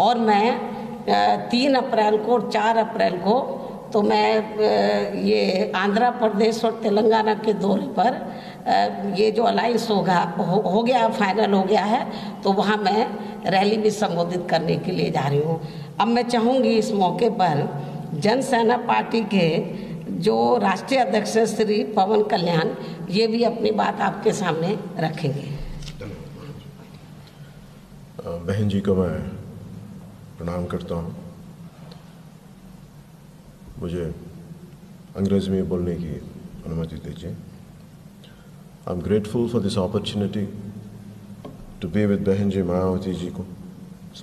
और मैं तीन अप्रैल को और चार अप्रैल को तो मैं ये आंध्र प्रदेश और तेलंगाना के दौरे पर ये जो अलायंस होगा हो, हो गया फाइनल हो गया है तो वहाँ मैं रैली भी संबोधित करने के लिए जा रही हूँ। अब मैं चाहूँगी इस मौके पर जन सेना पार्टी के जो राष्ट्रीय अध्यक्ष श्री पवन कल्याण ये भी अपनी बात आपके सामने रखेंगे। बहन जी को मैं प्रणाम करता हूँ। मुझे अंग्रेज़ी में बोलने की अनुमति दीजिए। I am grateful for this opportunity to be with बहन जी मायावती जी को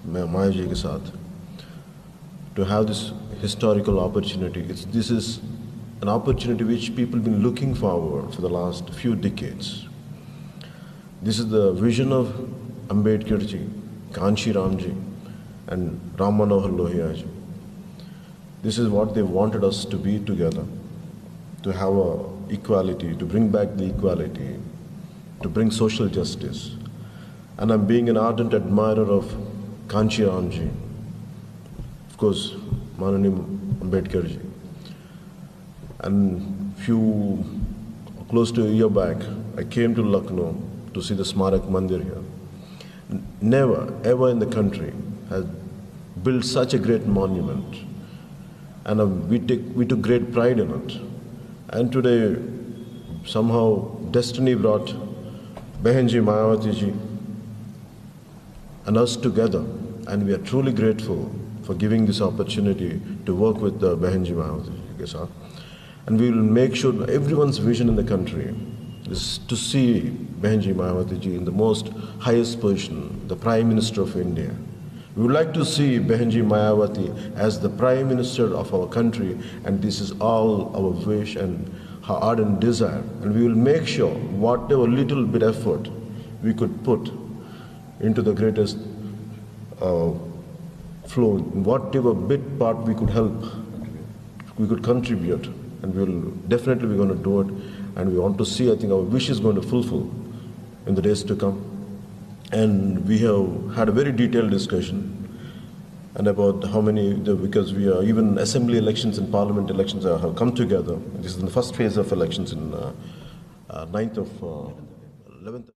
मैं माया जी के साथ to have this historical opportunity it's this is an opportunity which people been looking forward for the last few decades this is the vision of Ambedkar ji Kanshi Ram ji and Ram Manohar Lohia. This is what they wanted us to be together, to have a equality, to bring back the equality, to bring social justice. And I'm being an ardent admirer of Kanshi Ram ji, of course, Manani Ambedkar ji. And few, close to a year back, I came to Lucknow to see the Smarak Mandir here. Never, ever in the country has built such a great monument. And uh, we, take, we took great pride in it. And today, somehow, destiny brought Behenji Mayawati ji and us together. And we are truly grateful for giving this opportunity to work with Behenji Mayawati saath. And we will make sure everyone's vision in the country is to see Behenji Mayawati ji in the most highest position, the Prime Minister of India. We would like to see Behenji Mayawati as the Prime Minister of our country, and this is all our wish and our ardent desire. And we will make sure whatever little bit effort we could put into the greatest uh, flow, whatever bit part we could help, we could contribute, and we will definitely be going to do it. And we want to see, I think, our wish is going to fulfill in the days to come. And we have had a very detailed discussion and about how many, the, because we are even assembly elections and parliament elections are, have come together. This is the first phase of elections in uh, uh, 9th of uh, 11th.